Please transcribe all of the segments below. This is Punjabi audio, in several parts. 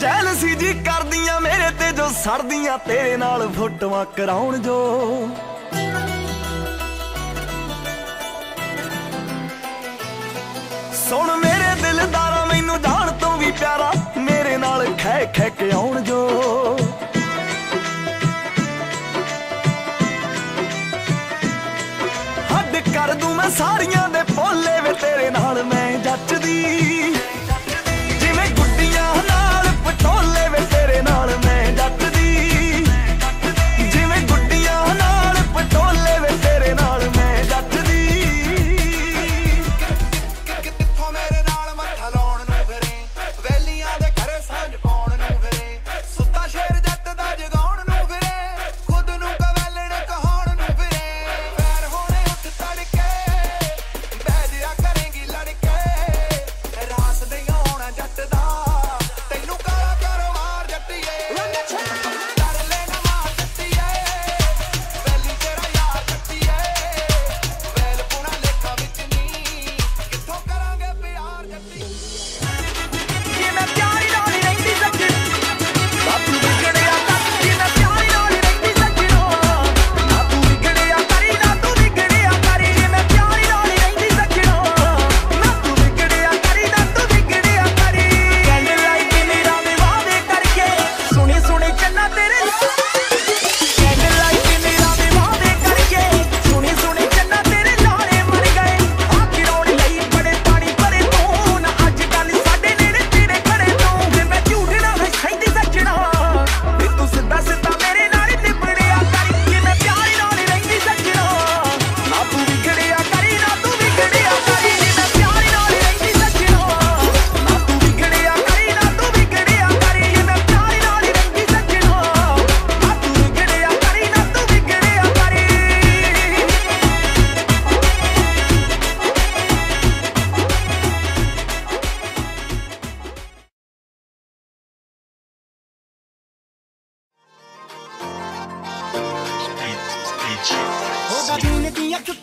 ਜੈਲਸੀ ਜੀ ਕਰਦੀਆਂ ਮੇਰੇ ਤੇ ਜੋ ਸੜਦੀਆਂ ਤੇਰੇ ਨਾਲ ਫੋਟੋਆਂ ਕਰਾਉਣ ਜੋ। ਸੁਣ ਮੇਰੇ ਦਿਲਦਾਰਾ, ਮੈਨੂੰ ਜਾਣ ਤੋਂ ਵੀ ਪਿਆਰਾ, ਮੇਰੇ ਨਾਲ ਖੈ ਖੈ ਕੇ ਆਉਣ ਜੋ। ਹੱਦ ਕਰ ਦੂੰ ਮੈਂ ਸਾਰੀਆਂ ਦੇ ਪੋਲੇ ਵੇ, ਤੇਰੇ ਨਾਲ ਮੈਂ ਜੱਚਦੀ।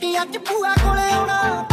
ਕਿ ਅੱਜ ਭੂਆ ਕੋਲੇ ਆਉਣਾ।